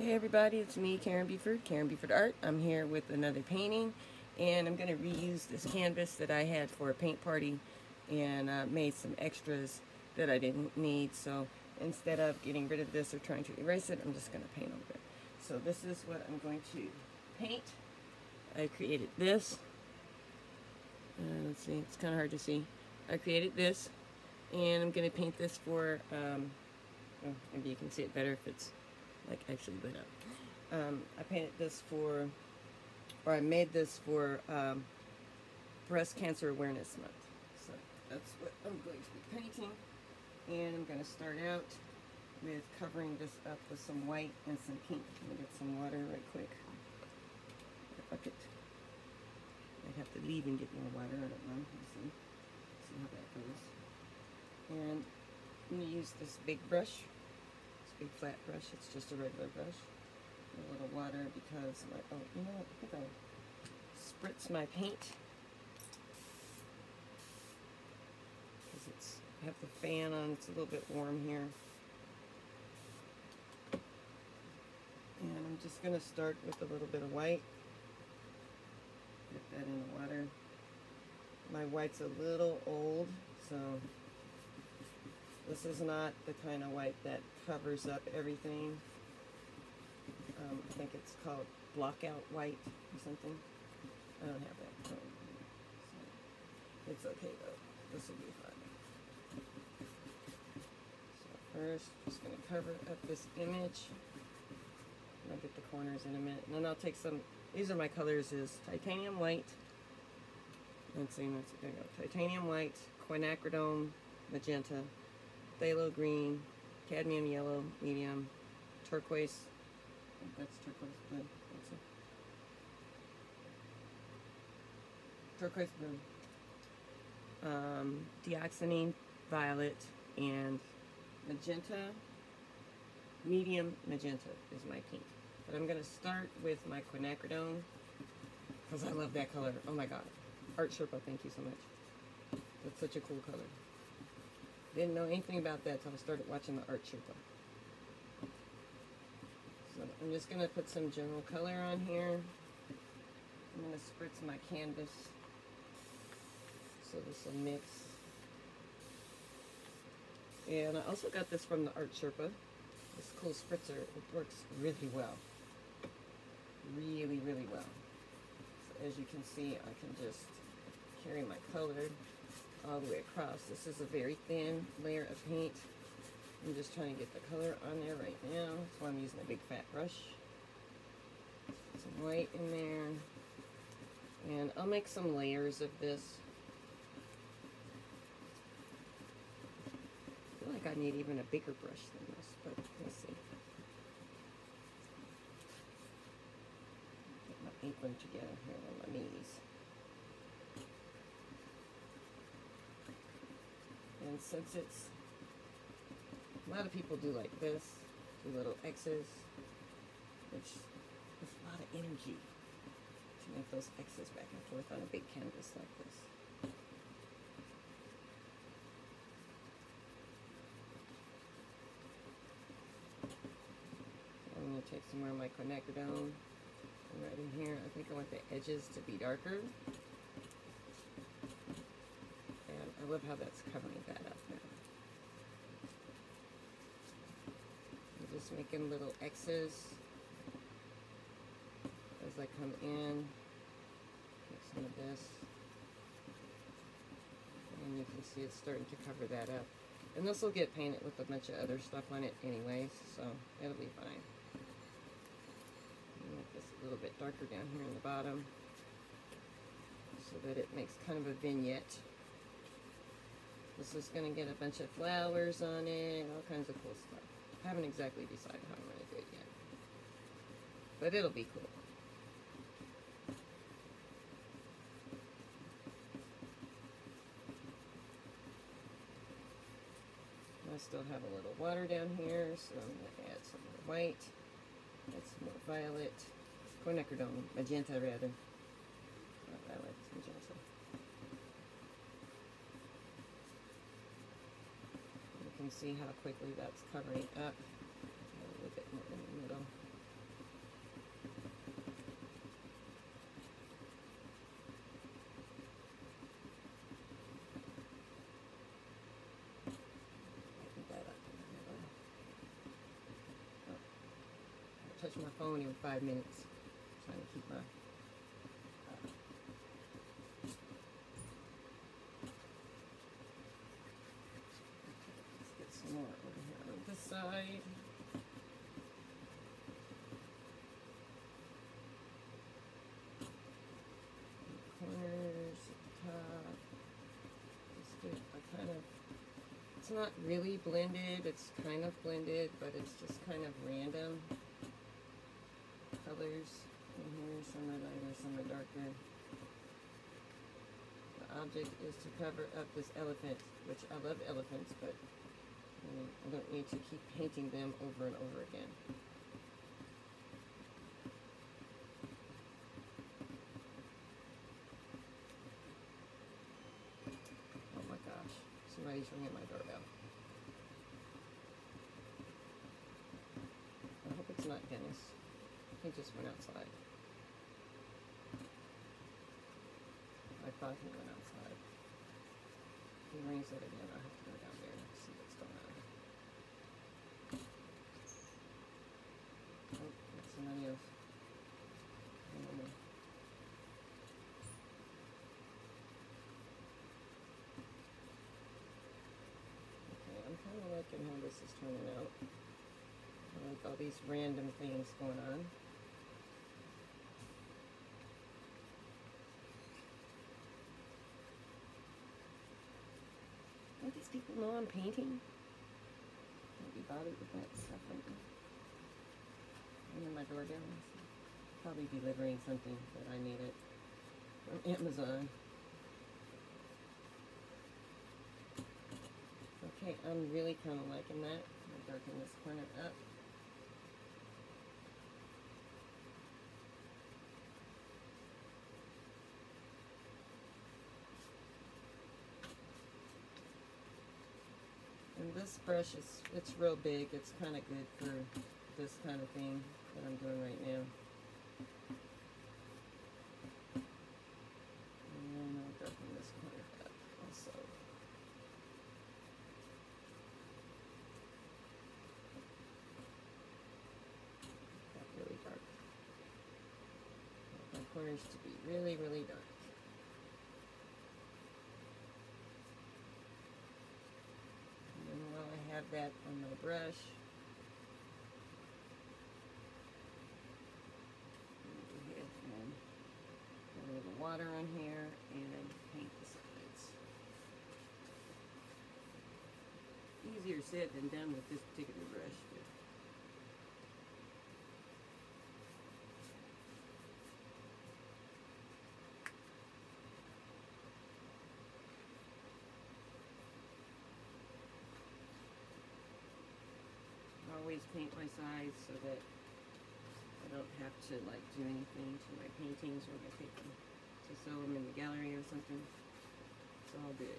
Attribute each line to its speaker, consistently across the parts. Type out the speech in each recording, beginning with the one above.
Speaker 1: Hey everybody, it's me, Karen Buford, Karen Buford Art. I'm here with another painting, and I'm going to reuse this canvas that I had for a paint party and uh, made some extras that I didn't need. So instead of getting rid of this or trying to erase it, I'm just going to paint over it. So this is what I'm going to paint. I created this. Uh, let's see, it's kind of hard to see. I created this, and I'm going to paint this for, um, maybe you can see it better if it's like actually lit up. Um, I painted this for, or I made this for um, Breast Cancer Awareness Month. So that's what I'm going to be painting. And I'm going to start out with covering this up with some white and some pink. Let me get some water right quick. A bucket. I have to leave and get more water. I don't know. Let's see. Let's see how that goes. And I'm going to use this big brush big flat brush. It's just a regular brush. A little water because my, oh, you know what, I think I'll spritz my paint. Because it's, I have the fan on, it's a little bit warm here. And I'm just going to start with a little bit of white. Get that in the water. My white's a little old, so this is not the kind of white that covers up everything. Um, I think it's called blockout white or something. I don't have that. So it's okay though. This will be fine. So first, just going to cover up this image. I'll get the corners in a minute. And then I'll take some, these are my colors, is titanium white. Let's see, let's there you go. Titanium white, quinacridone, magenta, phthalo green, cadmium yellow, medium, turquoise. that's turquoise blue. That's it. Turquoise blue. Um, dioxazine violet and magenta. Medium magenta is my pink. But I'm going to start with my quinacridone because I love that color. Oh my god. Art Sherpa, thank you so much. That's such a cool color. Didn't know anything about that until I started watching the Art Sherpa. So I'm just going to put some general color on here. I'm going to spritz my canvas so this will mix. And I also got this from the Art Sherpa. This cool spritzer. It works really well. Really, really well. So as you can see, I can just carry my color all the way across. This is a very thin layer of paint. I'm just trying to get the color on there right now. That's why I'm using a big fat brush. Some white in there. And I'll make some layers of this. I feel like I need even a bigger brush than this, but we'll see. Get my apron together here on my knees. And since it's, a lot of people do like this, do little X's, which is a lot of energy to make those X's back and forth on a big canvas like this. I'm going to take some more of my quinacridone right in here. I think I want the edges to be darker. I love how that's covering that up now. I'm just making little X's as I come in. Some of this. And you can see it's starting to cover that up. And this will get painted with a bunch of other stuff on it anyways, so it'll be fine. Make this a little bit darker down here in the bottom so that it makes kind of a vignette. This is going to get a bunch of flowers on it, all kinds of cool stuff. I haven't exactly decided how I'm going to do it yet. But it'll be cool. I still have a little water down here, so I'm going to add some more white, add some more violet, quinacridone, magenta rather, not violet, magenta. can see how quickly that's covering up. A little bit more in the middle. Oh. touch my phone in five minutes. It's not really blended, it's kind of blended, but it's just kind of random colors in here. Some are lighter, some are darker. The object is to cover up this elephant, which I love elephants, but I don't need to keep painting them over and over again. Oh my gosh, somebody's ringing my doorbell. I hope it's not Dennis. He just went outside. I thought he went outside. If he rings it again, I have to go down there and see what's going on. Oh, that's somebody else. I don't know. Okay, I'm kind of liking how this is turning out. I like all these random things going on. Don't these people know I'm painting? Can't be bothered with that stuff right now. Ringing my doorbell. Probably delivering something that I needed from Amazon. Okay, I'm really kind of liking that. I'm gonna darken this corner up. And this brush is, it's real big. It's kind of good for this kind of thing that I'm doing right now. And then I'll darken this corner up also. Got really dark. Corners to be really, really dark. And then while I have that on my brush, go ahead and um, put a little water on here and paint the sides. Easier said than done with this particular brush. But I always paint my sides so that I don't have to like do anything to my paintings when I take to sell them in the gallery or something. It's all good.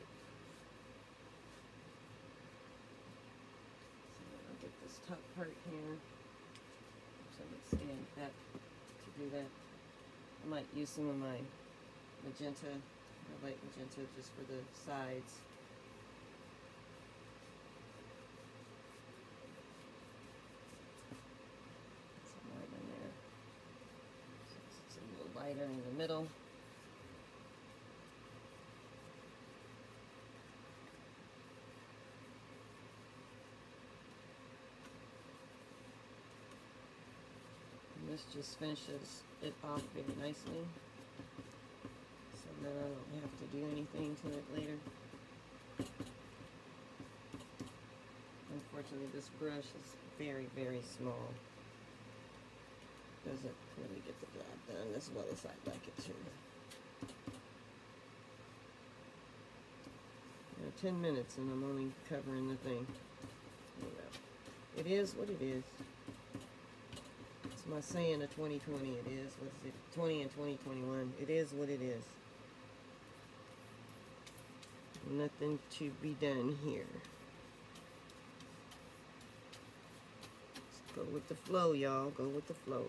Speaker 1: So I'll get this top part here. So I'm gonna stand that to do that. I might use some of my magenta, my light magenta just for the sides. Some light in there. So it's a little lighter in the middle. And this just finishes it off very nicely. So then I don't have to do anything to it later. Unfortunately, this brush is very, very small. Doesn't really get the job done as well as I'd like it to. Yeah, 10 minutes and I'm only covering the thing. It is what it is. It's my saying of 2020. It is what is it? 20 and 2021. It is what it is. Nothing to be done here. Just go with the flow, y'all. Go with the flow.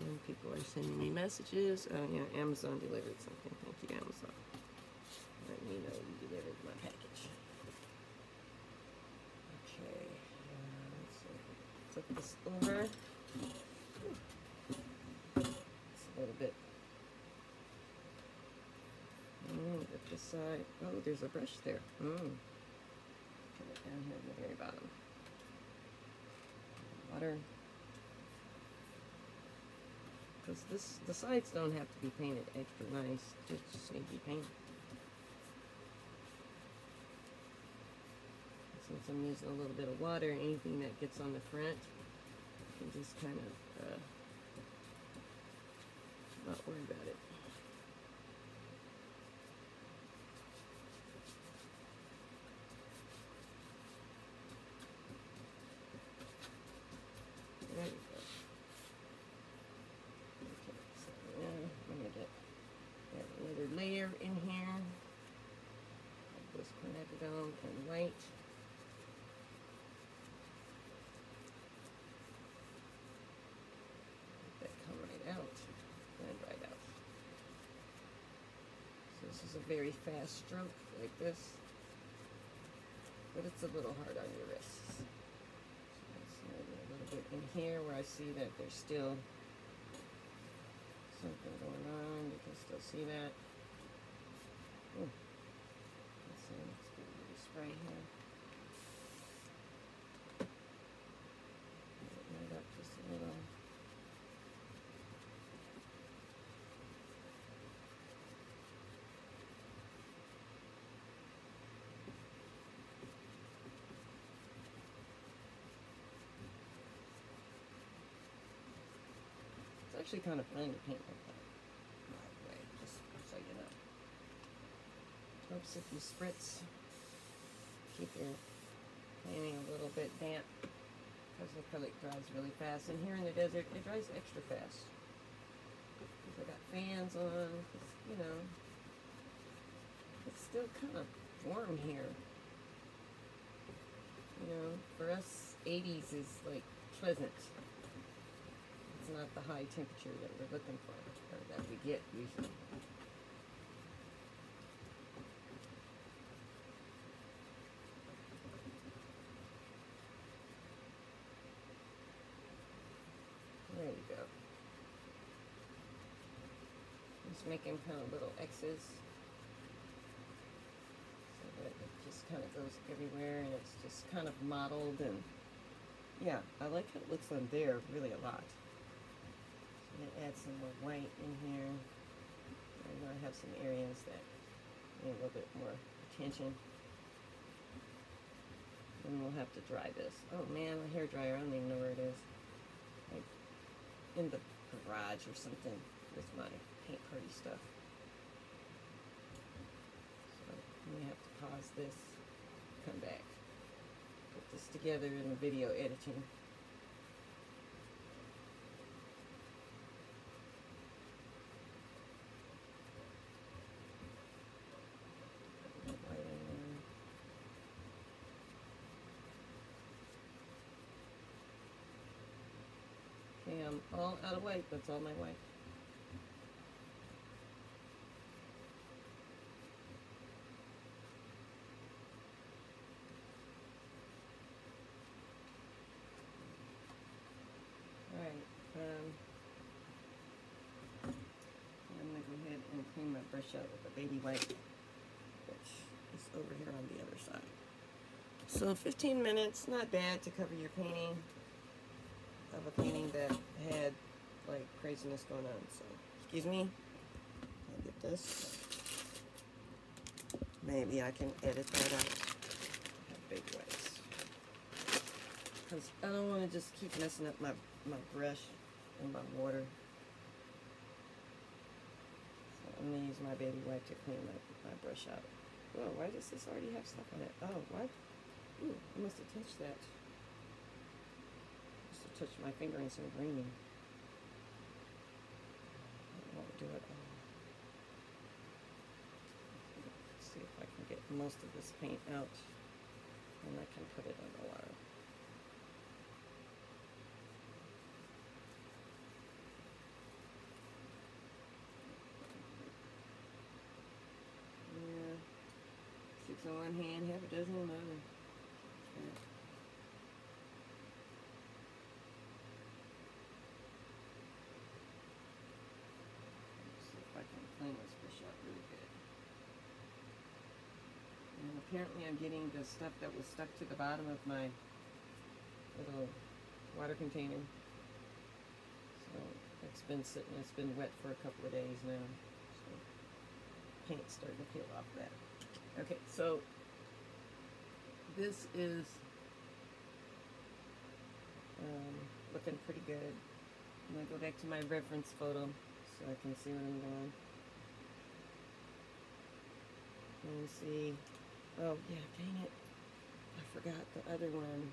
Speaker 1: And people are sending me messages. Oh, yeah, Amazon delivered something. Thank you, Amazon. Let me know you delivered my package. Okay, uh, let's. Flip this over. It's a little bit. Mm, at this side. Oh, there's a brush there. Mm. Put it down here at the very bottom. Water. Because this, the sides don't have to be painted extra nice. Just need to be painted. Since I'm using a little bit of water, anything that gets on the front, can just kind of uh, not worry about it. There you go. Okay, so now I'm gonna get add another layer in here. Of this quinacridone and white. Let that come right out and right out. So this is a very fast stroke like this, but it's a little hard on your wrists. So a little bit in here where I see that there's still something going on. You can still see that. Ooh. Let's see, let's get spray here. Lighten it up just a little. It's actually kind of fun to paint like that. Way, just so you know. Helps if you spritz. Keep your painting a little bit damp because the acrylic dries really fast. And here in the desert, it dries extra fast. Because I got fans on, you know, it's still kind of warm here. You know, for us, 80s is like pleasant. It's not the high temperature that we're looking for, or that we get usually. There you go. Just making kind of little X's. So that it just kind of goes everywhere and it's just kind of modeled and yeah, I like how it looks on there really a lot. I'm gonna add some more white in here. I know I have some areas that need a little bit more attention. And we'll have to dry this. Oh man, my hair dryer, I don't even know where it is. Like in the garage or something with my paint party stuff. So we have to pause this, come back, put this together in the video editing. Okay, I'm all out of white. That's all my white. Alright, um, I'm gonna go ahead and clean my brush out with the baby wipe, which is over here on the other side. So 15 minutes, not bad to cover your painting of a painting that had like craziness going on. So, excuse me. I'll get this. Maybe I can edit that out. Big wipes. Because I don't want to just keep messing up my, my brush and my water. So I'm going to use my baby wipe to clean my, my brush out. Oh, why does this already have stuff on it? Oh, what? Ooh, I must have touched that. Must have touched my finger and some green. I won't do it. Let's see if I can get most of this paint out and I can put it on the water. Yeah. works in one hand, half a dozen the other. And apparently I'm getting the stuff that was stuck to the bottom of my little water container. So it's been sitting, it's been wet for a couple of days now. So paint's starting to peel off that. Okay, so this is um, looking pretty good. I'm gonna go back to my reference photo so I can see what I'm doing. Let me see. Oh yeah, dang it. I forgot the other one.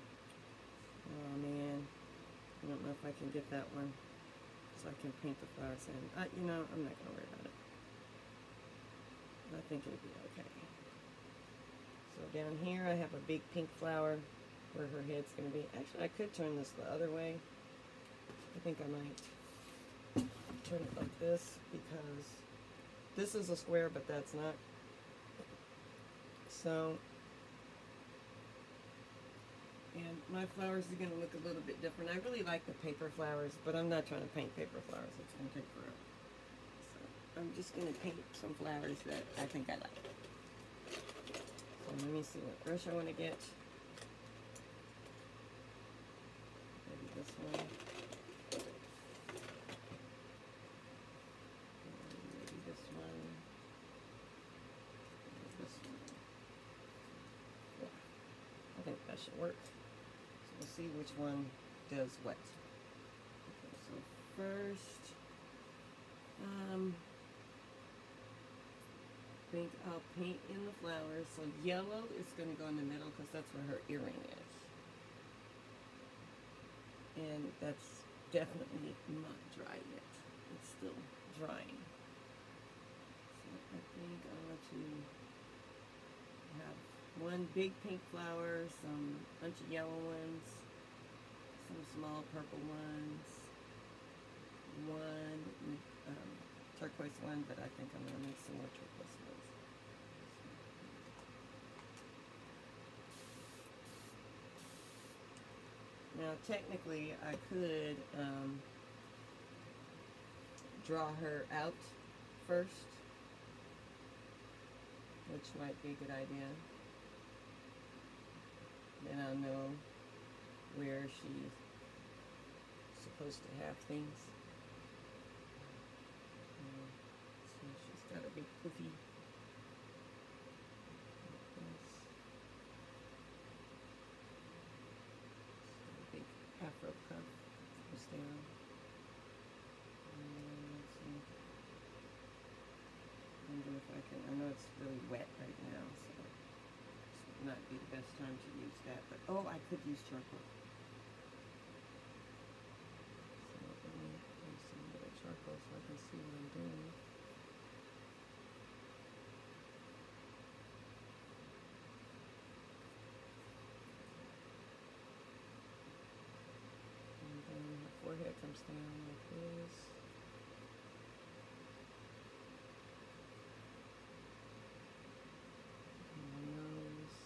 Speaker 1: Oh man. I don't know if I can get that one. So I can paint the flowers in. Uh, you know, I'm not gonna worry about it. I think it'll be okay. So down here I have a big pink flower where her head's gonna be. Actually, I could turn this the other way. I think I might turn it like this because this is a square, but that's not. So, and my flowers are gonna look a little bit different. I really like the paper flowers, but I'm not trying to paint paper flowers. It's gonna take forever. So I'm just gonna paint some flowers that I think I like. Let me see what brush I want to get. Maybe this one. Maybe this one. This one. I think that should work. So we'll see which one does what. Okay, so first, um, think I'll paint in the flowers. So yellow is going to go in the middle because that's where her earring is. And that's definitely not dry yet. It's still drying. So I think I want to have one big pink flower, some bunch of yellow ones, some small purple ones, one um, turquoise one, but I think I'm gonna make some more turquoise ones. Now, technically, I could um, draw her out first, which might be a good idea. Then I'll know where she's supposed to have things. Mm, So she's got a big poofy. like this. So a big afro cuff goes down. And let's see. Wonder if I can. I know it's really wet right now, so this would not be the best time to use that. But oh, I could use charcoal. So let me use some of the charcoal so I can see what I'm doing. And then the forehead comes down like this. And my nose.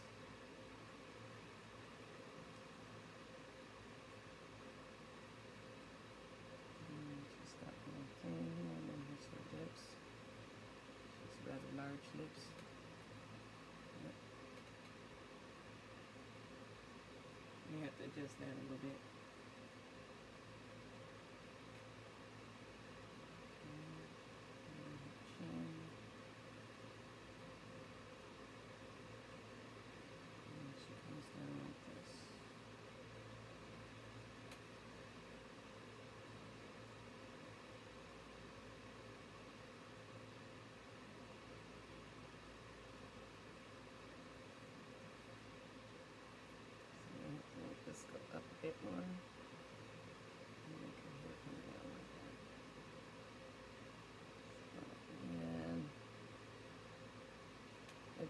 Speaker 1: And she's got a little thing here, and then here's her lips. She's rather large lips. Yep. Adjust that a little bit.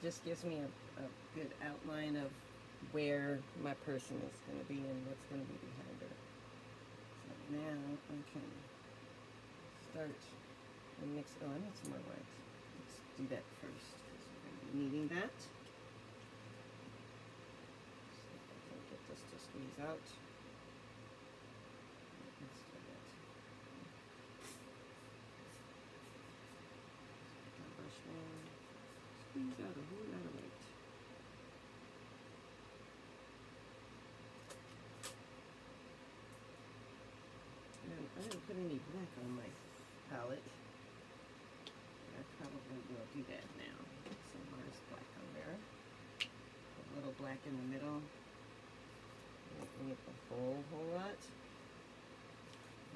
Speaker 1: just gives me a, a good outline of where my person is going to be and what's going to be behind her. So now I can start and mix. Oh, I need some more white. Let's do that first because we're going to be needing that. So I can get this to squeeze out. Didn't put any black on my palette. I probably will do that now. Some Mars black on there. A little black in the middle. Don't need a whole, whole lot.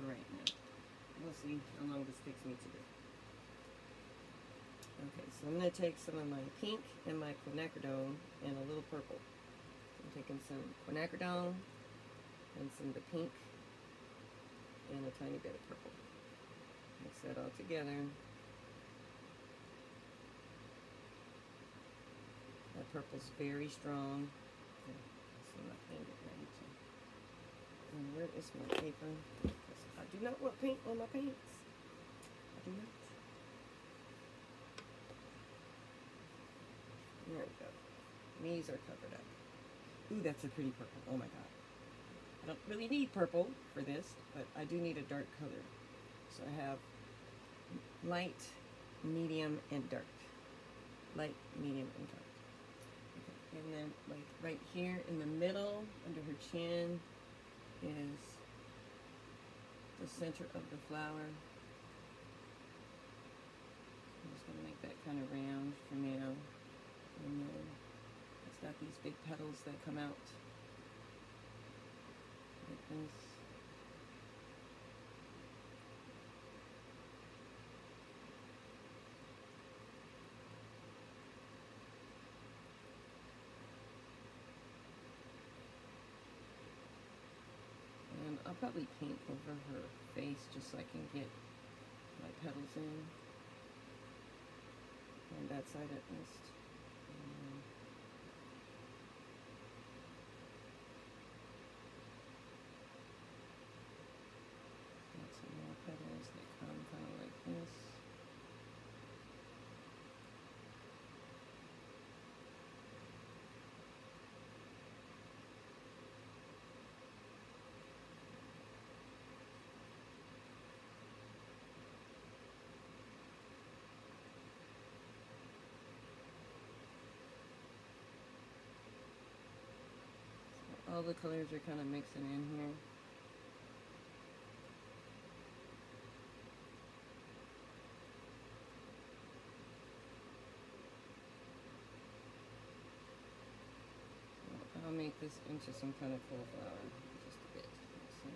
Speaker 1: Right now. We'll see how long this takes me to do. Okay, so I'm going to take some of my pink and my quinacridone and a little purple. I'm taking some quinacridone and some of the pink and a tiny bit of purple. Mix that all together. That purple's very strong. And where is my paper? I do not want paint on my paints. I do not. There we go. These are covered up. Ooh, that's a pretty purple. Oh my god. I don't really need purple for this, but I do need a dark color. So I have light, medium, and dark. Light, medium, and dark. Okay. And then like right here in the middle, under her chin, is the center of the flower. I'm just gonna make that kind of round for now. And then it's got these big petals that come out And I'll probably paint over her face just so I can get my petals in. On that side at least. And Got some more petals that come kind of like this. So all the colors are kind of mixing in here. So I'll make this into some kind of full flower just a bit. Let's see.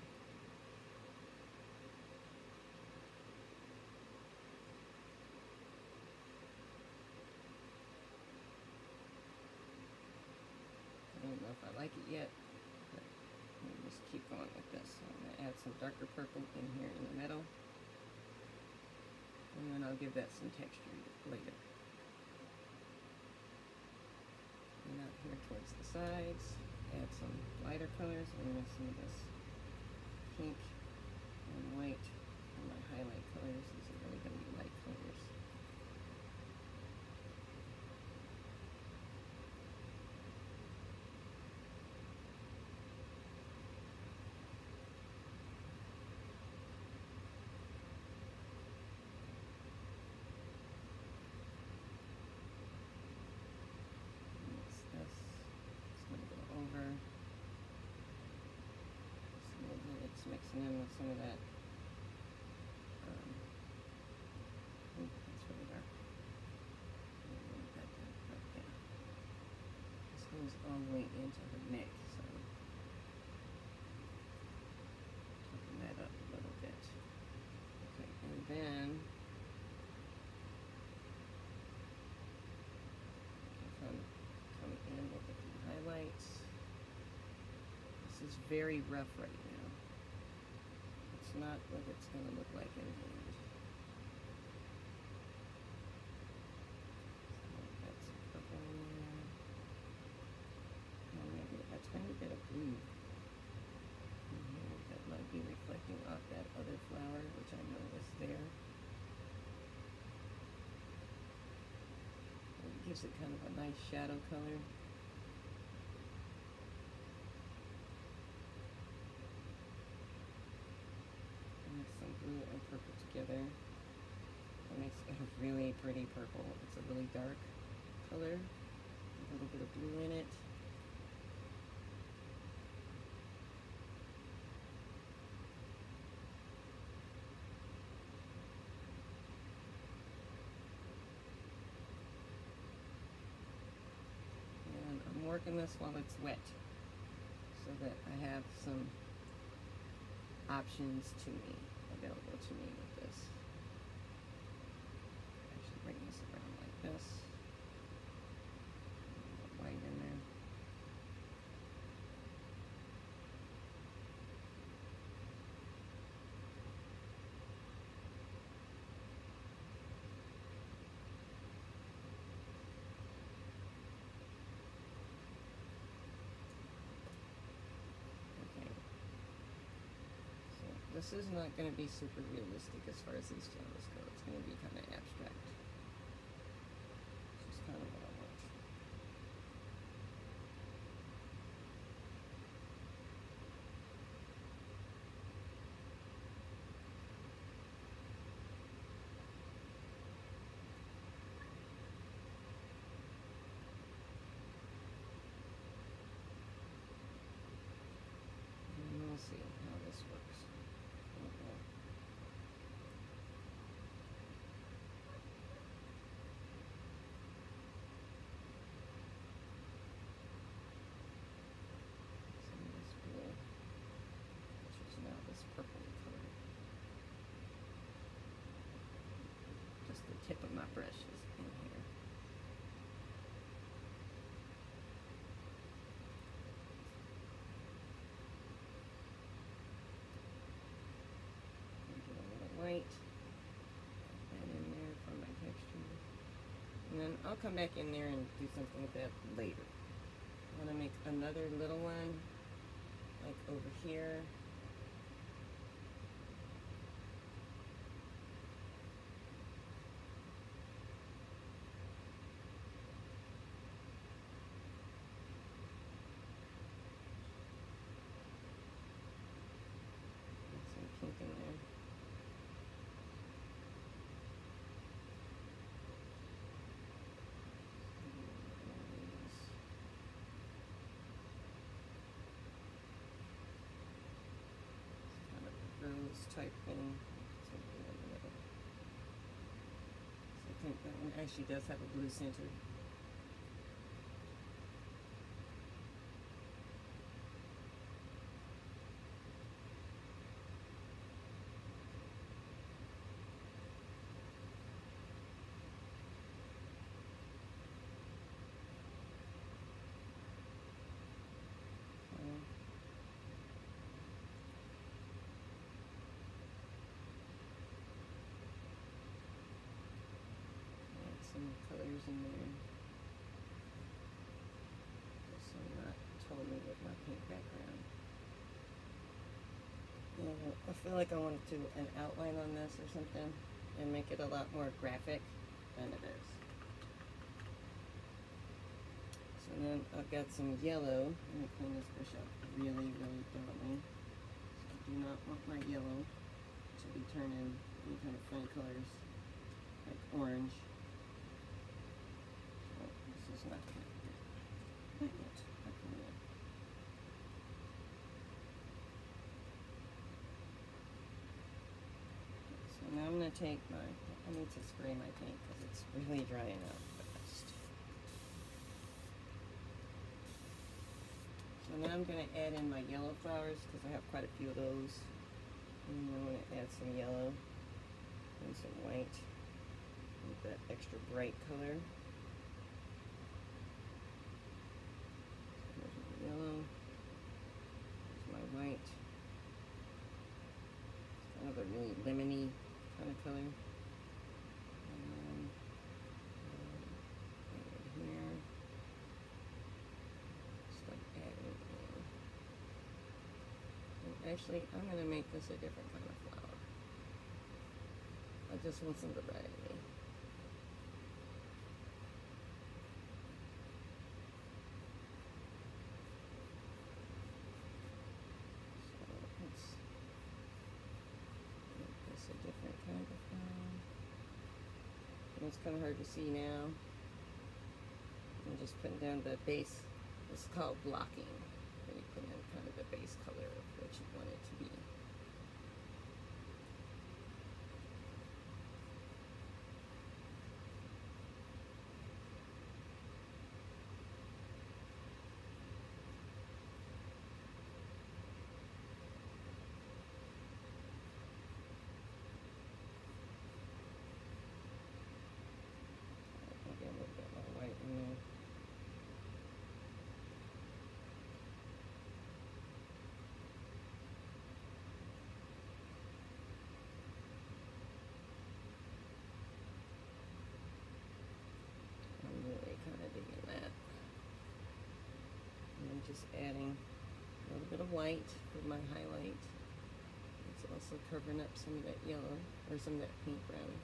Speaker 1: I don't know if I like it yet, but we'll just keep going with this. So I'm gonna add some darker purple in here in the middle. And then I'll give that some texture later. And out here towards the sides, add some lighter colors. I'm gonna some of this pink and white and my highlight colors. These are really gonna be light colors. Mix this. It's gonna go over. Slowly it's mixing in with some of that. Um, that's really dark. This goes all the way into her neck, so toughen that up a little bit. Okay, and then come, come in with a few highlights. This is very rough right now. Not what it's going to look like in the end. So that's purple there. Maybe a tiny bit of blue. That might be reflecting off that other flower, which I know is there. It gives it kind of a nice shadow color. Pretty purple. It's a really dark color, a little bit of blue in it. And I'm working this while it's wet so that I have some options to me, available to me with this. Actually bring this around like this. White in there. Okay. So this is not going to be super realistic as far as these channels go. It's going to be kind of abstract. It's just kind of what I want. And we'll see how this works. Okay. Some of this blue, which is now this purple color. Just the tip of my brush is in here. And a little white. That in there for my texture. And then I'll come back in there and do something with that later. I want to make another little one, like over here. Put some pink in there. Kind of rose type thing. Something in the middle. So I think that one actually does have a blue center. Okay. Add some colors in there. Just so I'm not totally with my pink background. Yeah, I feel like I want to do an outline on this or something and make it a lot more graphic than it is. So then I've got some yellow. Let me clean this brush up really, really thoroughly. So I do not want my yellow to be turning any kind of funny colors like orange. So this is not good. Not yet. Not coming in. So now I'm going take my, I need to spray my paint because it's really drying out fast. So now I'm going to add in my yellow flowers because I have quite a few of those. And I'm going to add some yellow and some white with that extra bright color. Yellow. My white. Lemony then um, over here. Start adding in. And actually, I'm going to make this a different kind of flower. I just want some variety. So let's make this a different kind of flower. And it's kind of hard to see now. I'm just putting down the base. It's called blocking. Then you put in kind of the base color of what you want it to be. Maybe a little bit more white in there. I'm really kind of digging that. And I'm just adding a little bit of white for my highlight. It's also covering up some of that yellow, or some of that pink rather.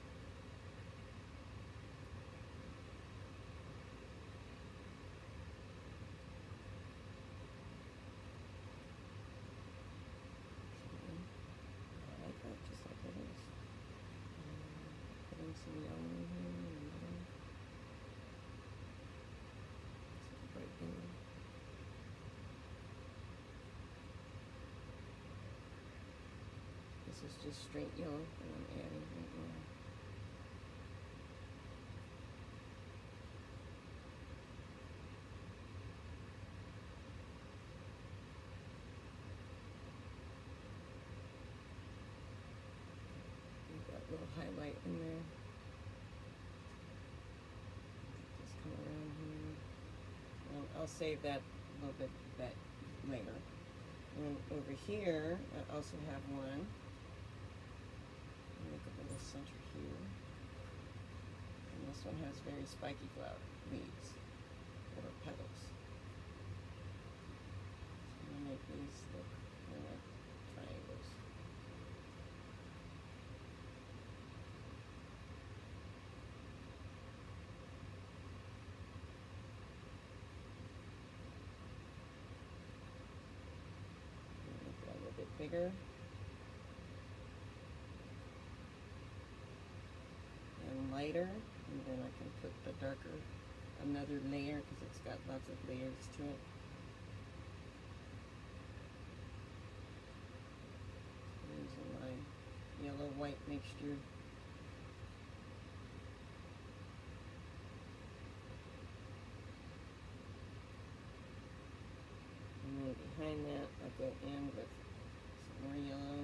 Speaker 1: Okay. I like that, just like it is. Um, Put in some yellow in here in the middle. Some bright yellow. This is just straight yellow that I'm adding right now. Little highlight in there. Just come around here. Well, I'll save that a little bit that later. And over here, I also have one. Make a little center here. And this one has very spiky flower leaves or petals. So I'm gonna make these look more like triangles. Make that a little bit bigger. And lighter, and then I can put the darker, another layer, because it's got lots of layers to it. Using my yellow-white mixture. And then behind that, I go in with some more yellow,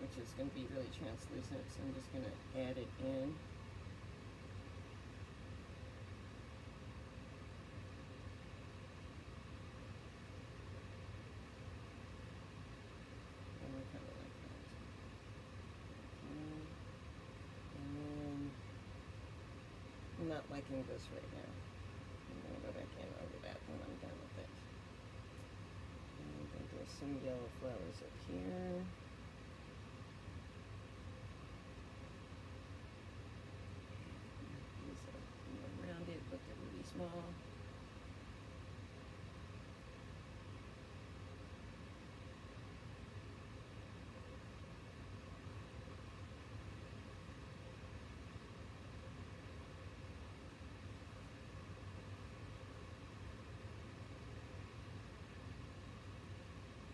Speaker 1: which is going to be really translucent, so I'm just going to add it in. And I kind of like that. Okay. And then, I'm not liking this right now. I'm going to go back in over that when I'm done with it. And I'm going to do some yellow flowers up here. These are more rounded, but they're really small.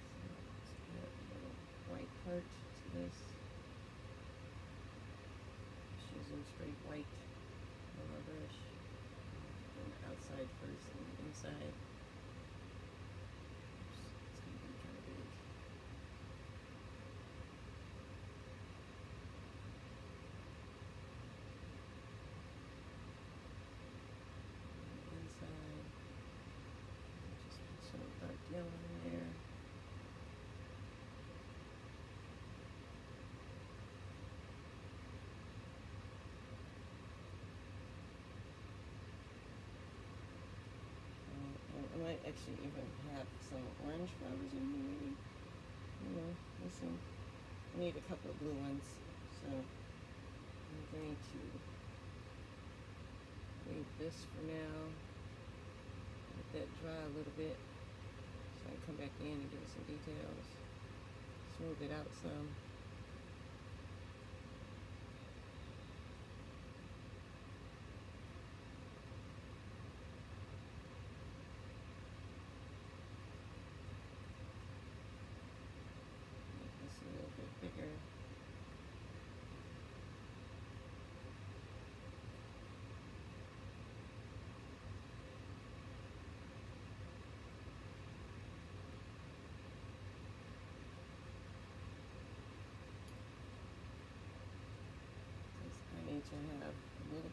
Speaker 1: So let's add a little white part to this. Just using straight white. Doing the outside first and inside. Oops, it's gonna be kind of big. On the inside. Just put some dark yellow in there. Uh, and I might actually even have some orange flowers in here, maybe. You know. I need a couple of blue ones, so I'm going to leave this for now. Let that dry a little bit, so I can come back in and give it some details. Smooth it out some.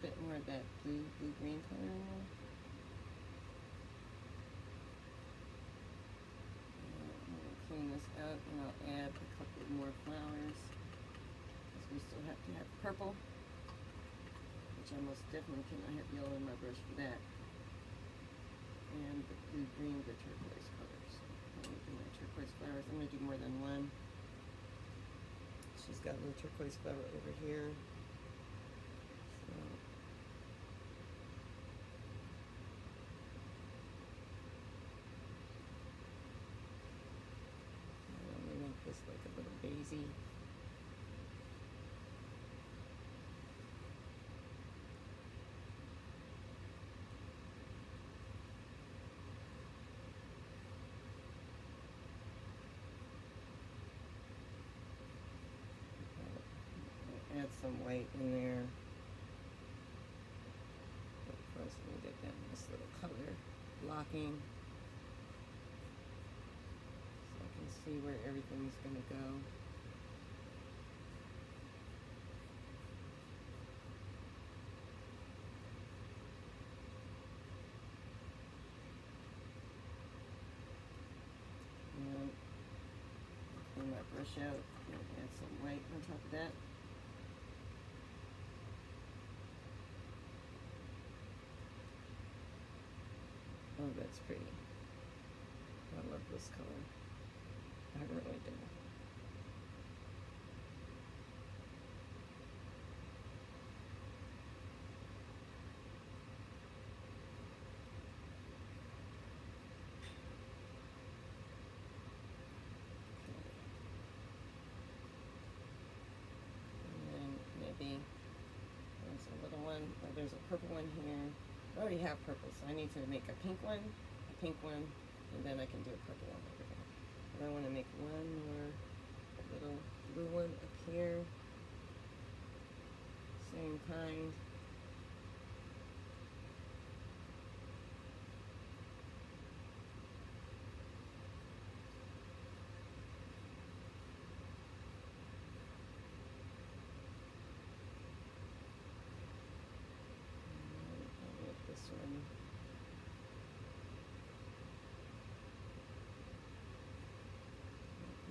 Speaker 1: Bit more of that blue, blue-green color in there. Clean this out and I'll add a couple more flowers. Because we still have to have purple. Which I most definitely cannot have yellow in my brush for that. And the blue-green, the turquoise colors. I'm gonna do my turquoise flowers. I'm gonna do more than one. She's got a little turquoise flower over here. So. I'm gonna make this like a little daisy. add some white in there. But first, let me get down this little color blocking so I can see where everything's going to go. And clean brush out and add some white on top of that. Oh, that's pretty. I love this color. I really do. And maybe there's a little one. There's a purple one here. I already have purple, so I need to make a pink one, a pink one, and then I can do a purple one over. But I want to make one more, little blue one up here. Same kind. And I'll make this one.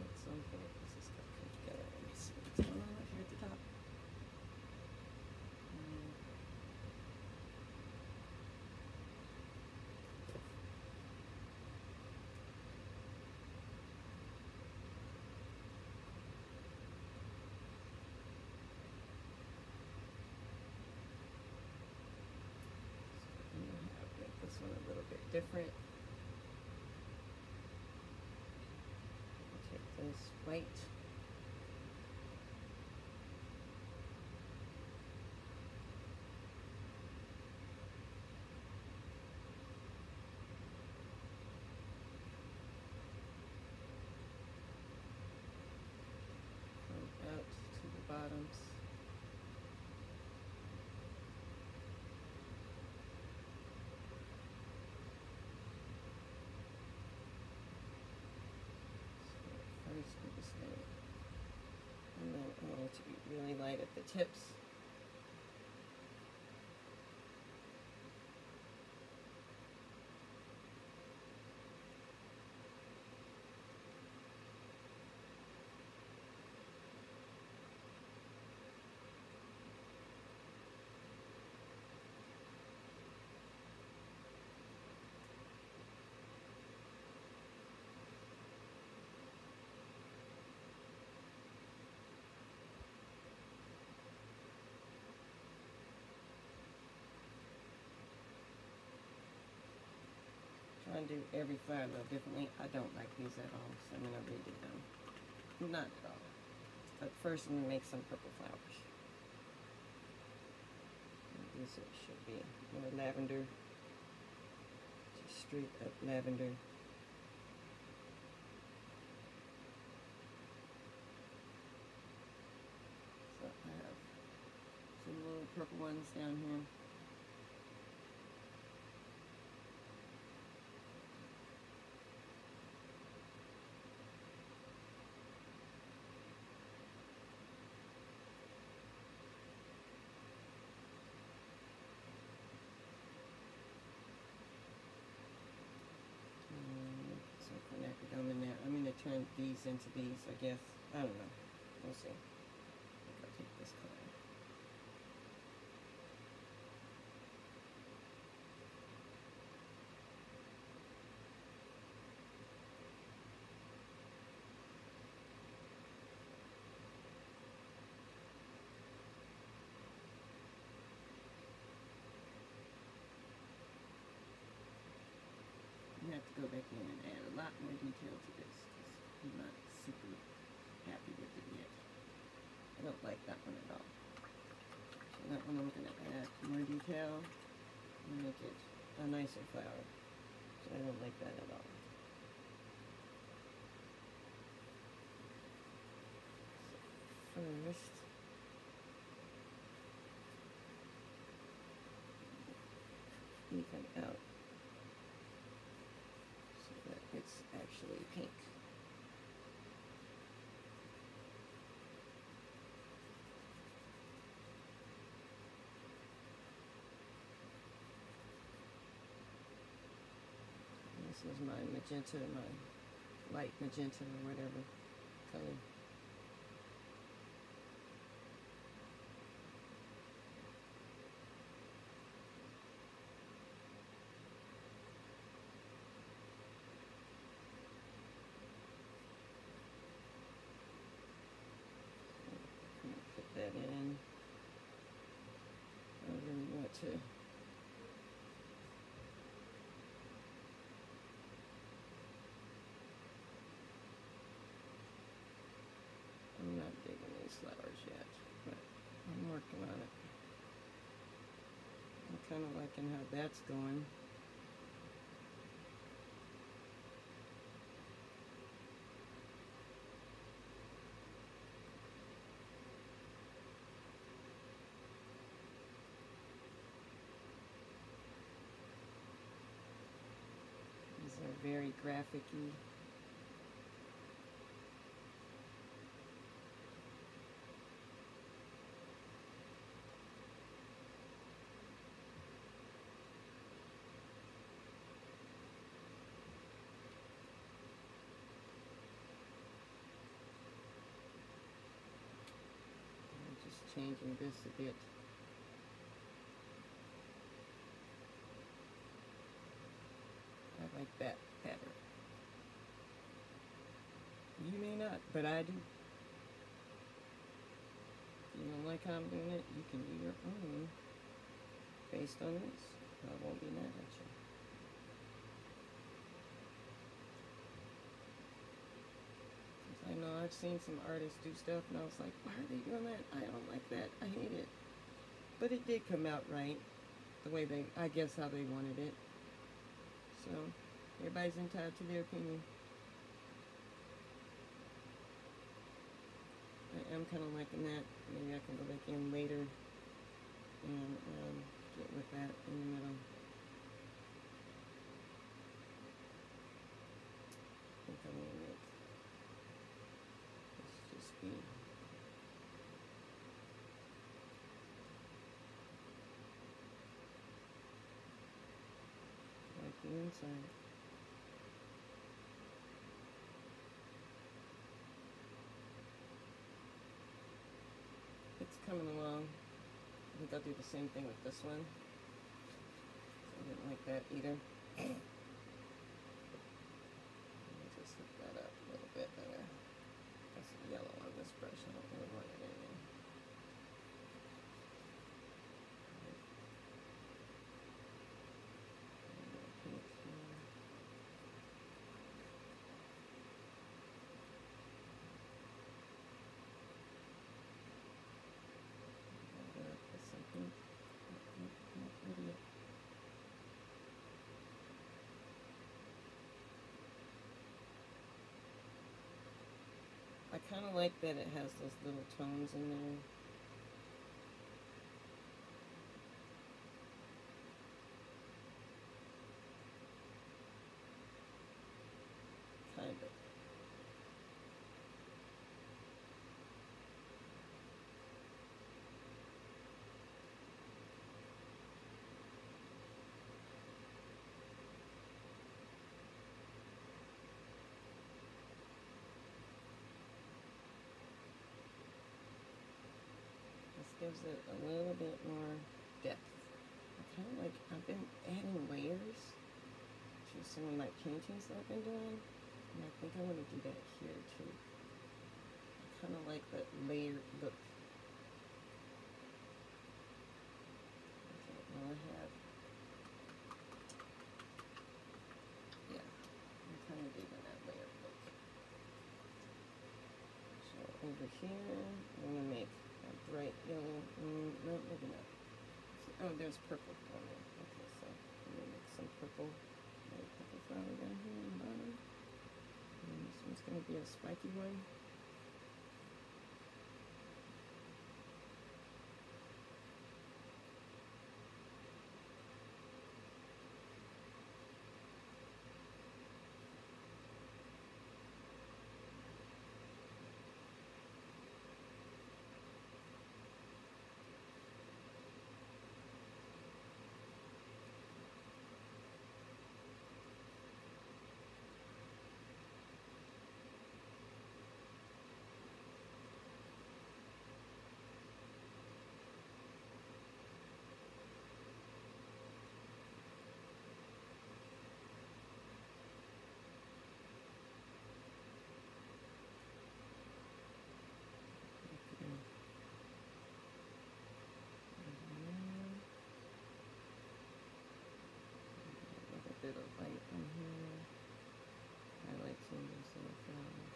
Speaker 1: At some point, this is gonna come together. Let me see what's going on up here at the top. Mm. So I'm gonna have make this one a little bit different. Take this white. To the bottoms. So first we're just gonna, and then I want it to at the tips. Try and do every flower a little differently. I don't like these at all, so I'm gonna redo them. Not at all. But first I'm gonna make some purple flowers. These should be more lavender. Just straight up lavender. So I have some little purple ones down here. These into these, I guess. I don't know. We'll see. I think I'll take this color. Have to go back in and add a lot more detail to this I'm not super happy with it yet. I don't like that one at all. So that one I'm going to add more detail and make it a nicer flower. So I don't like that at all. First, even out so that it's actually pink. This is my magenta, my light magenta or whatever color. I'm gonna put that in. I really want to. I'm not digging these flowers yet, but I'm working on it. Liking how that's going. These are very graphic-y. I'm just changing this a bit. I like that better. You may not, but I do. You don't like how I'm doing it, you can do your own based on this. I won't be mad at you. I know I've seen some artists do stuff and I was like, why are they doing that? I don't like that. I hate it. But it did come out right. The way they, I guess how they wanted it. So, everybody's entitled to their opinion. I am kind of liking that. Maybe I can go back in later and um, get with that in the middle. I think I'm gonna make this just be like the inside. It's coming along. I think I'll do the same thing with this one. I didn't like that either. Let me just hook that up a little bit better. That's yellow on this brush. I don't really want it in there. And then pink here. Add that with some pink. Not, not, not ready yet. I kind of like that it has those little tones in there. Kind of. Gives it a little bit more depth. I kind of like, I've been adding layers to some of my paintings that I've been doing. And I think I want to do that here too. I kind of like that layered look. Okay, now I have, yeah, I'm kind of digging that layered look. So over here, I'm going to make bright yellow, mm, no, maybe not. Oh, there's purple on there. Okay, so I'm to make some purple, purple flower down here on the bottom. And this one's to be a spiky one. Okay. Mhm. A little bit of light in here. I like some of these little flowers.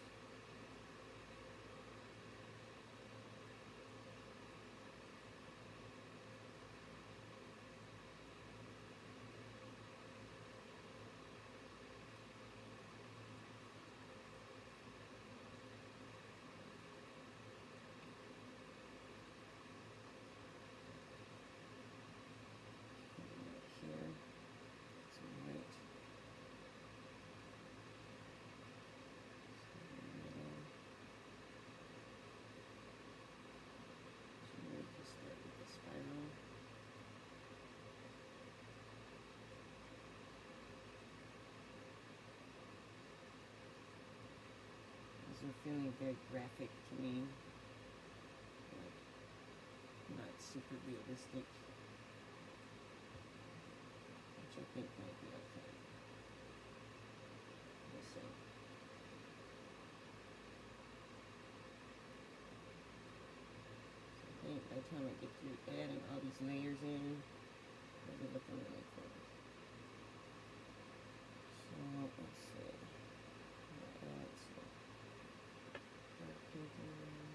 Speaker 1: Right here, some white. Some in the middle. So maybe just start with the spiral. Are feeling very graphic to me. Like, not super realistic. Which I think might be okay. We'll see. I think by the time I get through adding all these layers in, it'll be looking really cool. So let's see. I'll add some dark painting.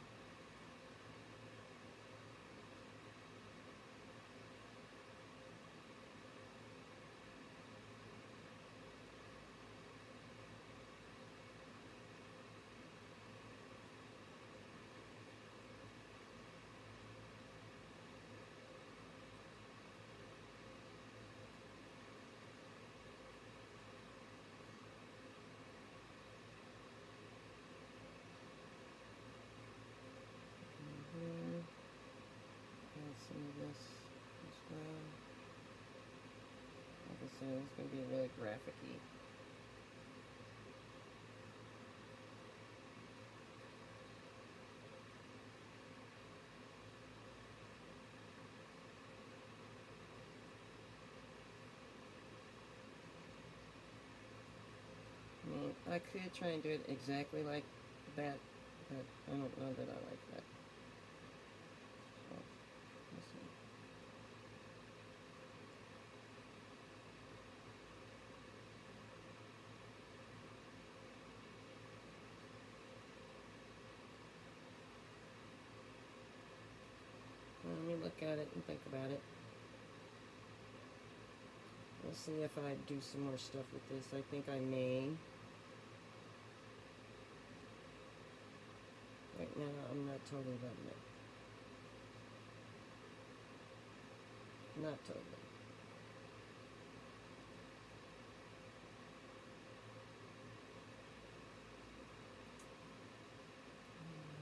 Speaker 1: Mhm. Add some of this as well. It's going to be really graphic-y. I mean, I could try and do it exactly like that, but I don't know that I like that. So, we'll see. Let me look at it and think about it. We'll see if I do some more stuff with this. I think I may. Right now, I'm not totally loving it. Not totally.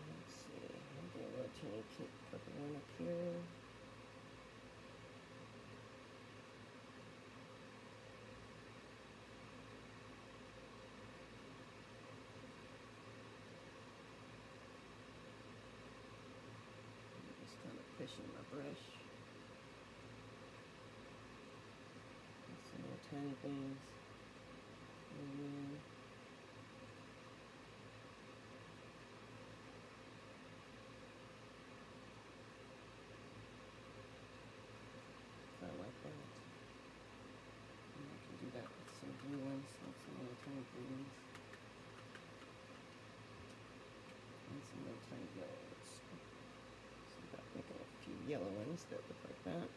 Speaker 1: Let's see. I'm going to rotate keep purple one up here. I'm just kind of pushing tiny things. And then I like that. And I can do that with some blue ones, like some little tiny blue ones. And some little tiny yellows. So about making a few yellow ones that look like that.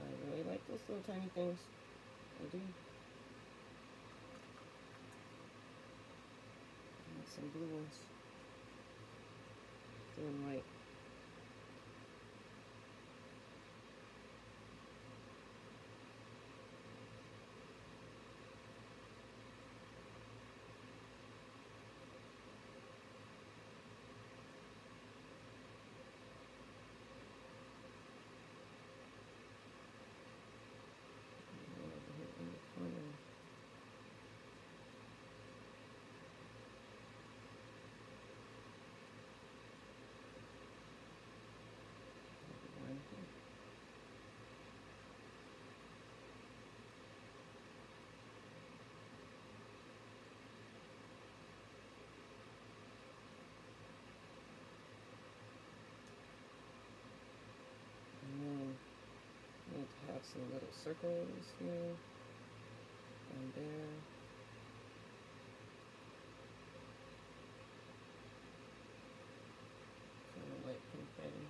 Speaker 1: I really like those little tiny things. I do. And some blue ones. Blue and white. And then over here in the corner. Maybe one here. And then need to have some little circles here and there. Kind of like confetti.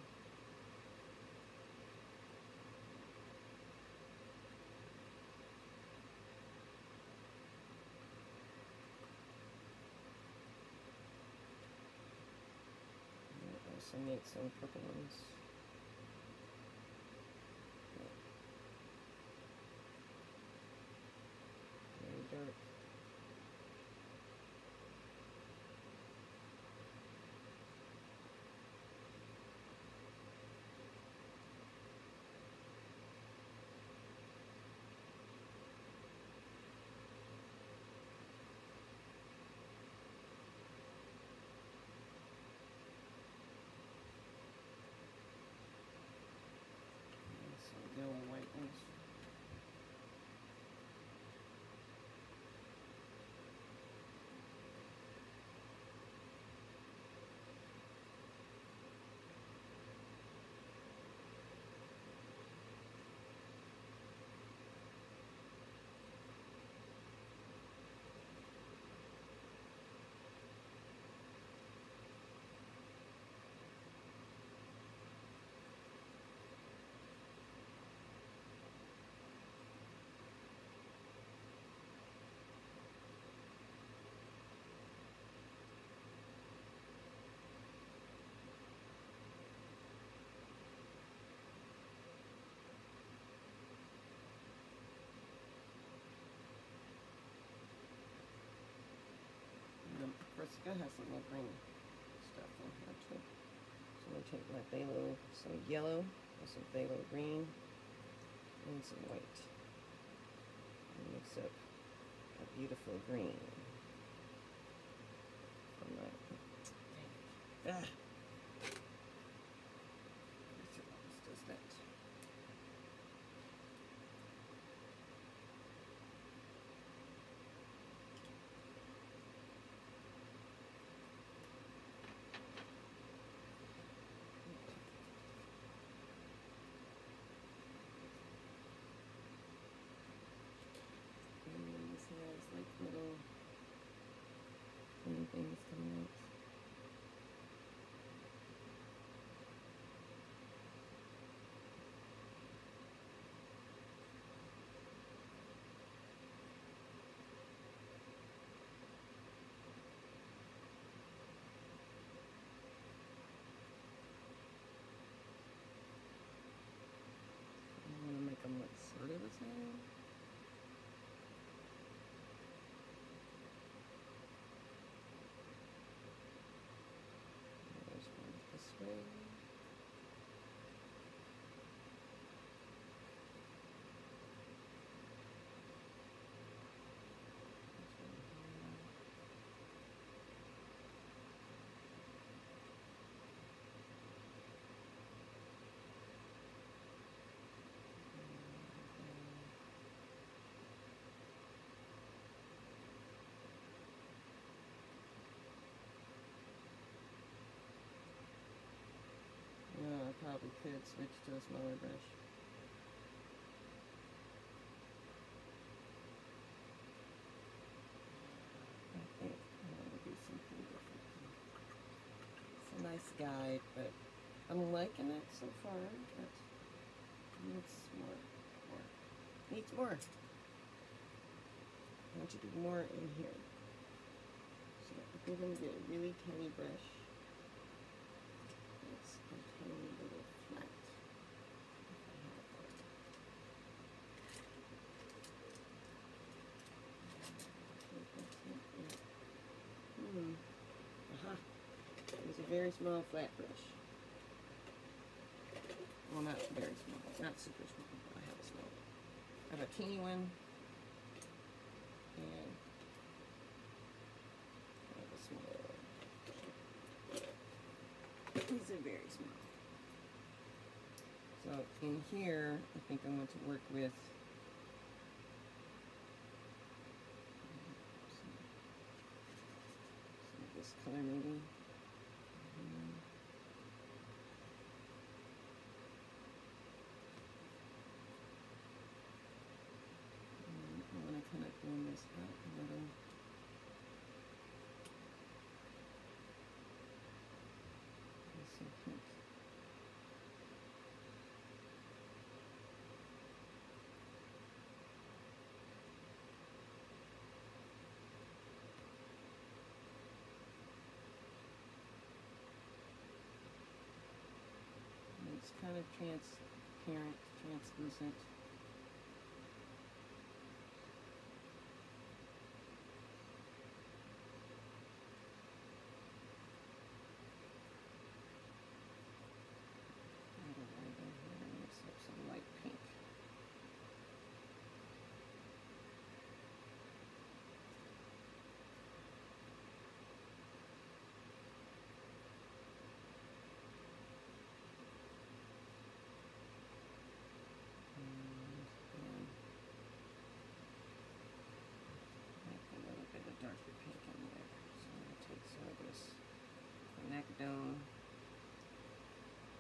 Speaker 1: Also need some purple ones. Very dark. And some yellow and white ones. And Corsica has some little green stuff in here too. So I'm gonna take my phthalo, some yellow, and some phthalo green, and some white. And mix up a beautiful green. My ah. Let's see what this does that. And then this has like little funny things coming out. I want to make them look sort of the same. Could switch to a smaller brush. I think to do something different. It's a nice guide, but I'm liking it so far. But needs more, more, needs more. I want to do more in here. So you're going to get a really tiny brush, it's a tiny little flat. If I have one. I think that's it, yeah. Hmm. Aha. It's a very small flat brush. Well, not very small. Not super small. but I have a small one. I have a teeny one. And I have a smaller one. These are very small. So in here, I think I want to work with some, some of this color maybe. Mhm. And I want to kind of blend this out a little. There's some pink. And Of transparent, translucent. Right over here, and mix up some light pink. And, make a little bit of darker pink in there. So I'm gonna take some of this Necodone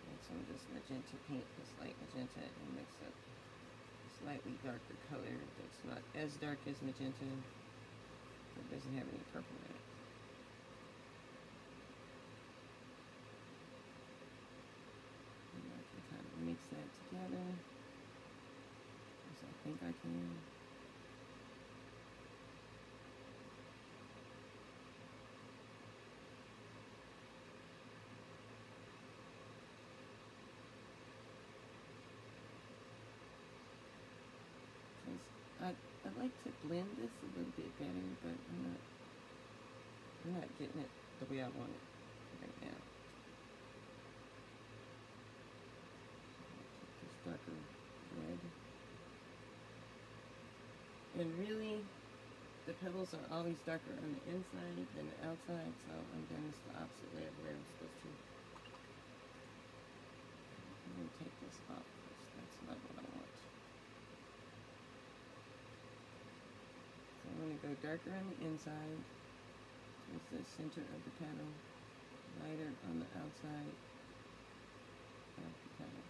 Speaker 1: and some of this magenta paint, this light magenta, and mix up a slightly darker color that's not as dark as magenta, but doesn't have any purple in it. And I can kind of mix that together, as I think I can. Cause I I like to blend this a little bit better, but I'm not I'm not getting it the way I want it right now. This darker red. And really, the petals are always darker on the inside than the outside, so I'm doing this the opposite way of where I'm supposed to. I'm gonna take this off because that's not what I want. So I'm go darker on the inside. Towards the center of the petal, lighter on the outside of the petal.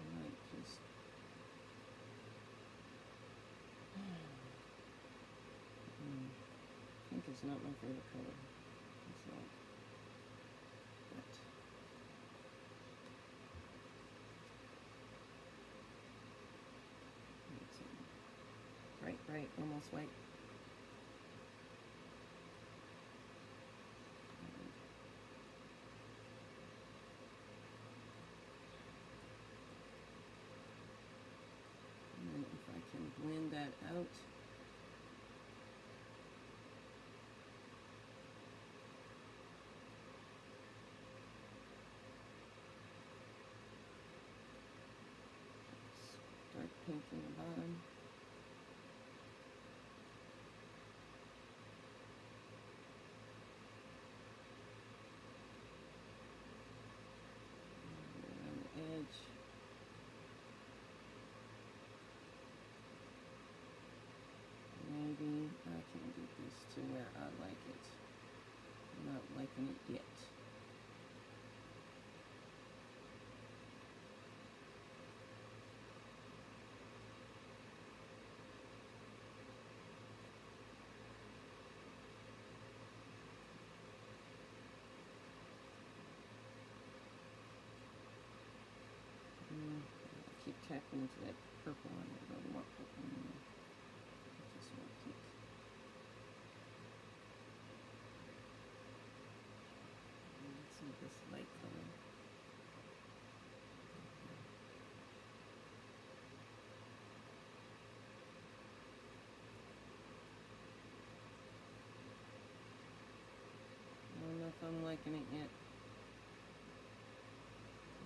Speaker 1: I might just Hmm. Is not my favorite color. It's not. But it's bright, bright, almost white. And and then if I can blend that out. Dark pink in the bottom. definite yet. Mm, I keep tapping into that purple one. I don't. And this light color. I don't know if I'm liking it yet.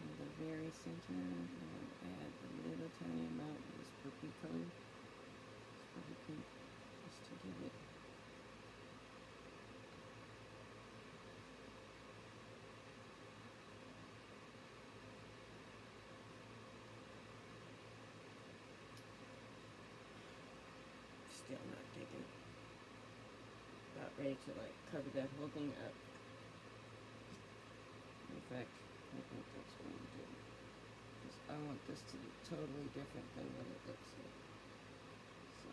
Speaker 1: In the very center, I'm gonna add a little tiny amount of this purple color. This purple pink, just to give it. Still not digging. About ready to like cover that whole thing up. In fact, I think that's what I'm doing. I want this to be totally different than what it looks like. So.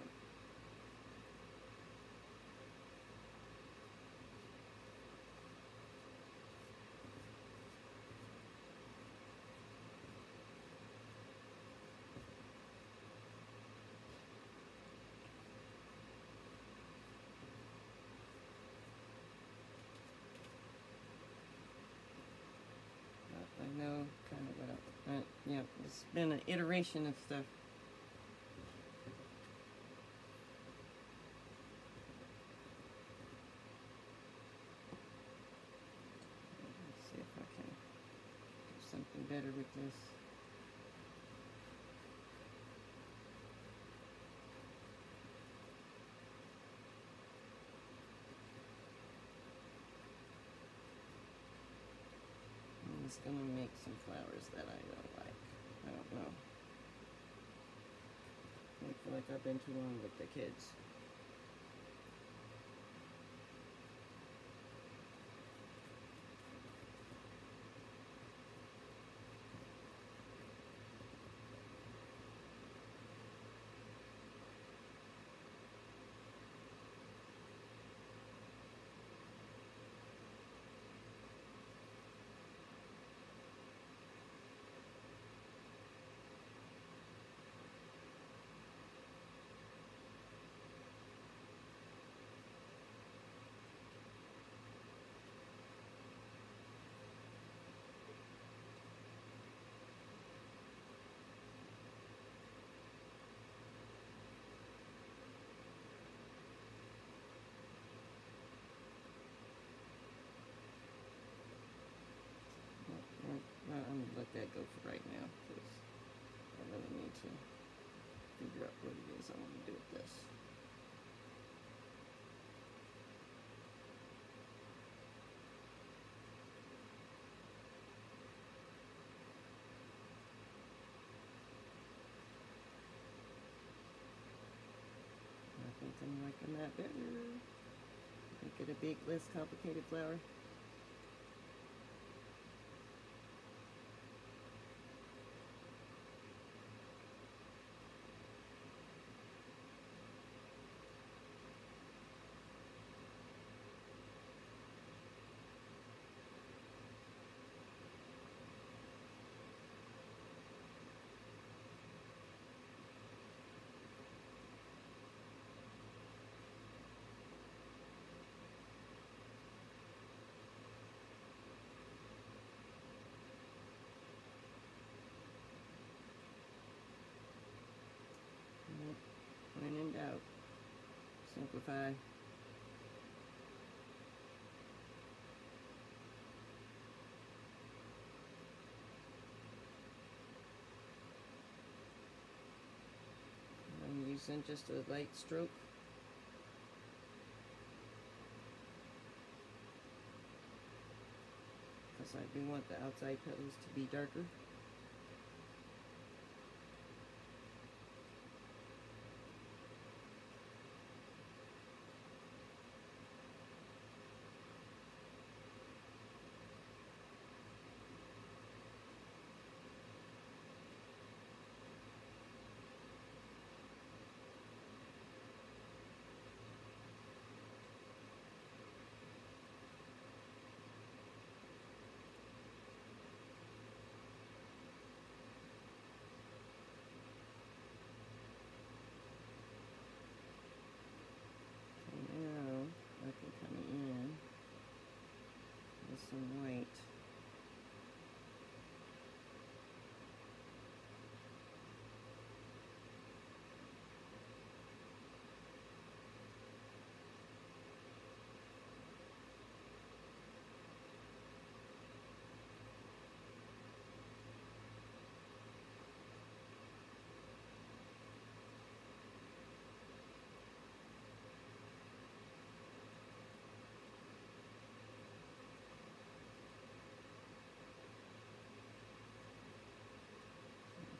Speaker 1: Uh, I know kind of what Uh, it's been an iteration of stuff. Let's see if I can do something better with this. Just gonna make some flowers that I don't like. I don't know. I feel like I've been too long with the kids. Well, well, well, I'm gonna let that go for right now because I really need to figure out what it is I want to do with this. I think I'm liking that better. Make it a big, less complicated flower. When in doubt, simplify. I'm using just a light stroke. Because I do want the outside petals to be darker. Some white.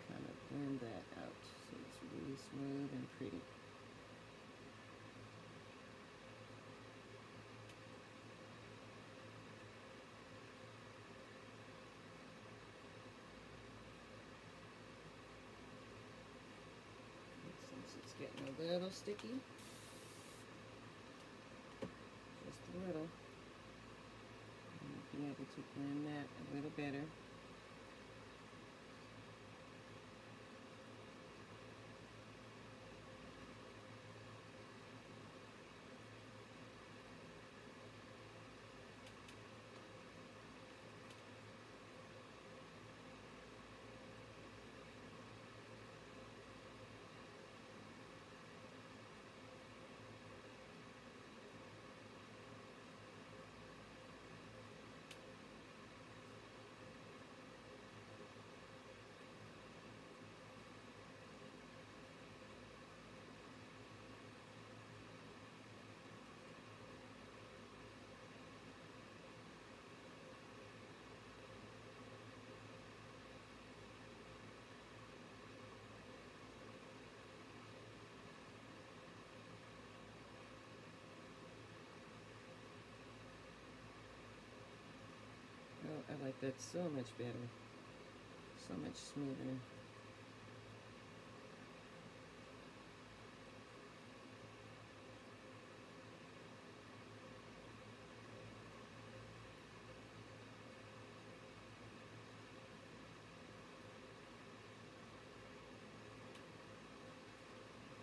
Speaker 1: kind of blend that out so it's really smooth and pretty. Since it's getting a little sticky, just a little, I'll be able to blend that a little better. Oh, I like that so much better. So much smoother.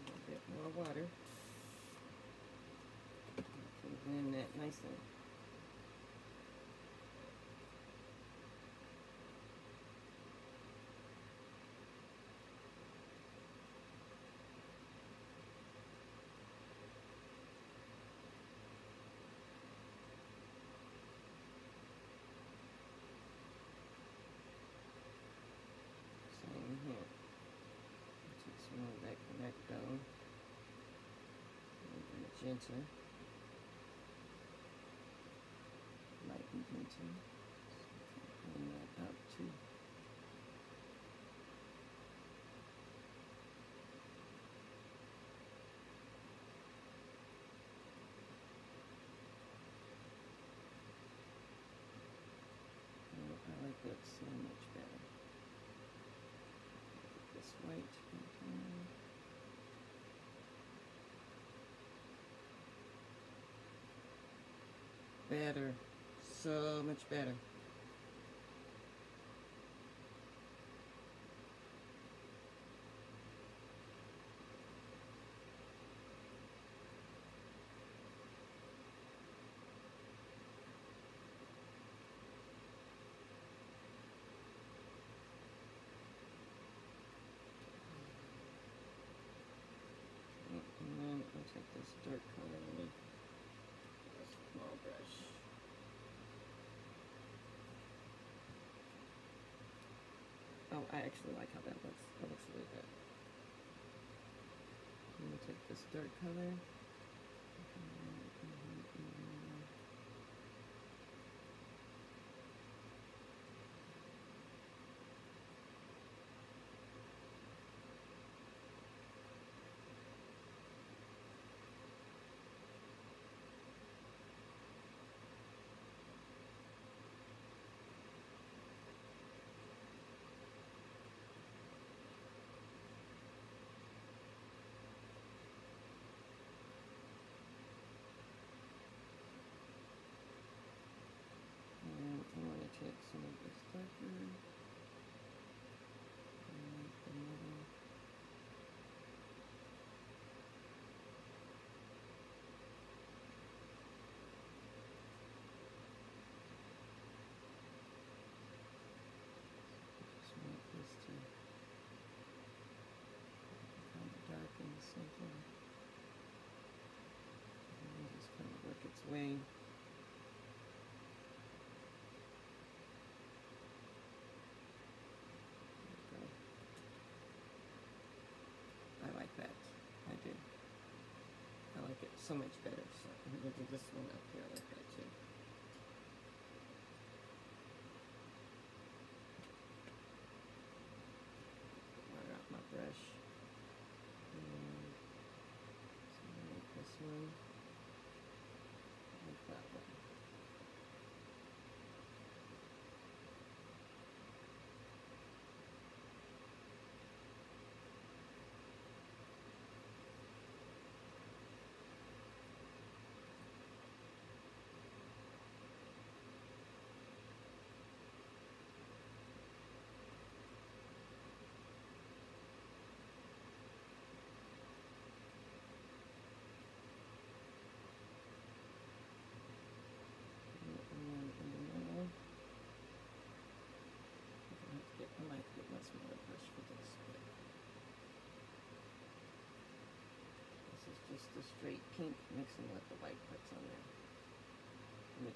Speaker 1: A little bit more water. Okay, blend that nicely. Same here. Take some more of that connect down. And magenta. Light magenta. Bring that out too. Oh, I like that so much better. This white. mhm. Better. So much better. And then I'll take this dark color and a small brush. Oh, I actually like how that looks. That looks really good. I'm gonna take this dark color. wing. I like that. I do. I like it so much better. So I'm going to do this one up here like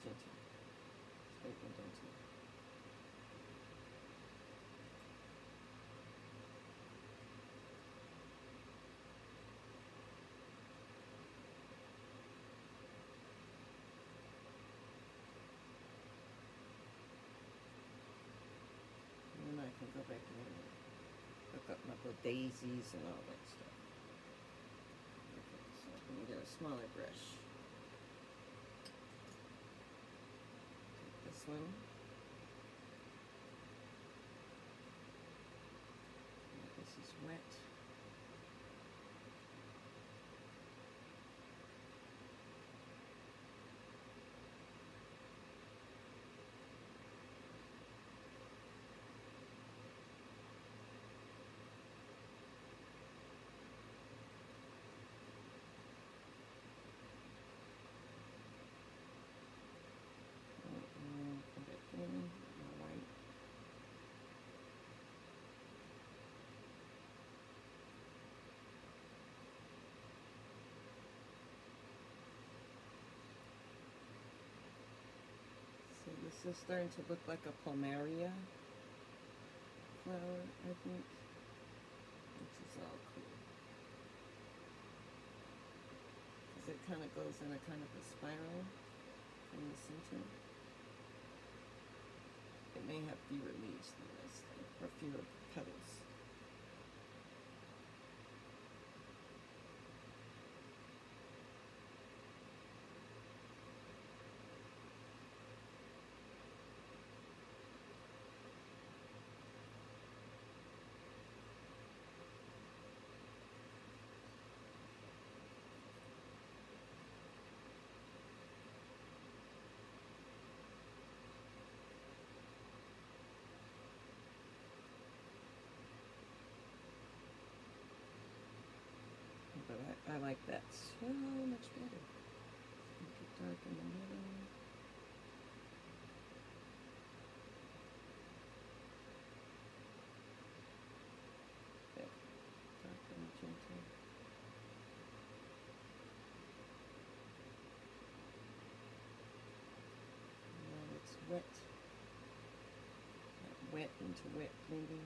Speaker 1: Magenta. Straight magenta. And I can go back and look up my little daisies and all that stuff. Okay, so I'm gonna get a smaller brush. Take this one. Yeah, This is wet. And come back in, my white. Is starting to look like a plumeria flower, I think, which is all cool. Because it kind of goes in a kind of a spiral from the center. It may have fewer leaves than this, or fewer petals. But I, like that so much better. Make it dark in the middle. Now it's wet. Wet into wet blending.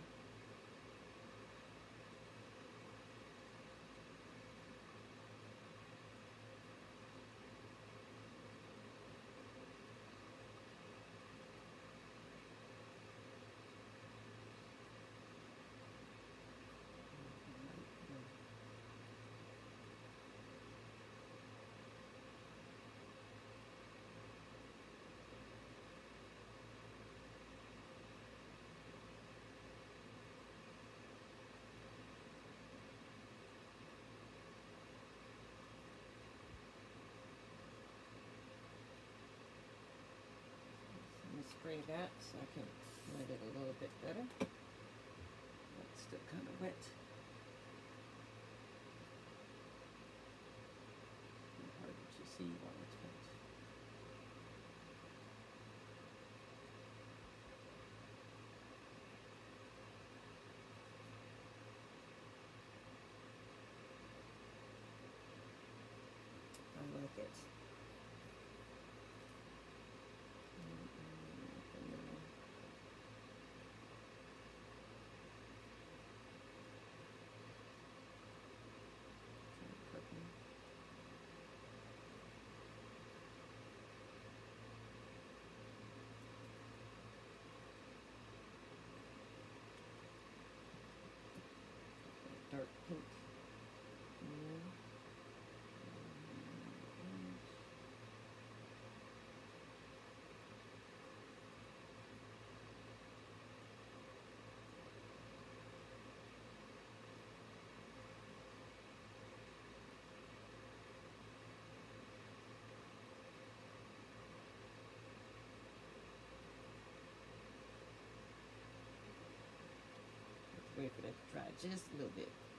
Speaker 1: Let me spray that so I can light it a little bit better. It's still kind of wet. good for just a little bit.